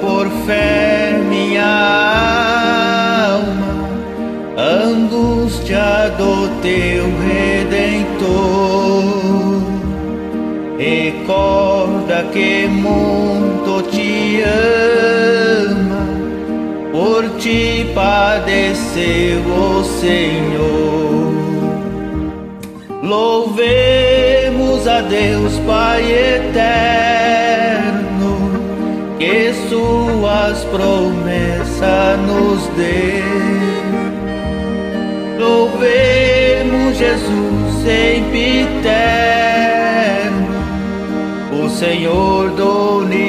por fé minha alma, angústia do teu redentor. Recorda que muito te ama, por ti padeceu o Senhor. Louvemos a Deus Pai eterno, que suas promessas nos dê. Louvemos Jesus sempiterno, o Senhor do universo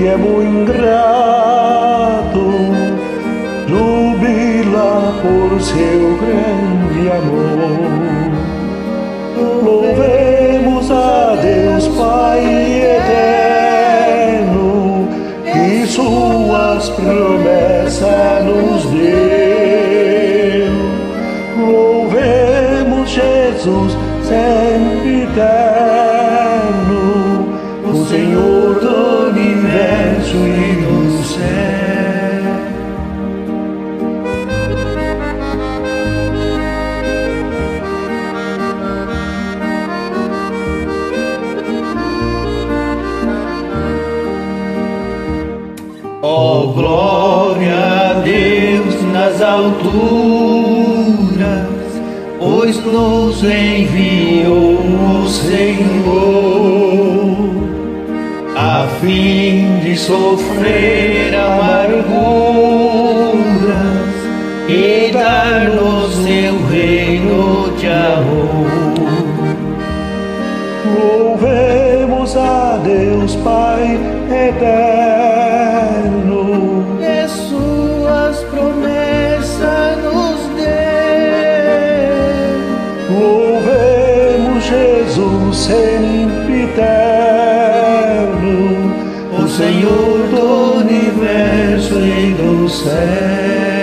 que é muito ingrato, jubila por seu grande amor. Louvemos a Deus Pai eterno, que suas promessas nos deu. Jesus sempre eterno, o Senhor do universo e do céu. Oh, glória a Deus nas alturas, pois nos enviou o Senhor, a fim de sofrer amarguras e dar-nos seu reino de amor. Louvemos a Deus Pai eterno, Jesus sempre eterno, o Senhor do universo e do céu.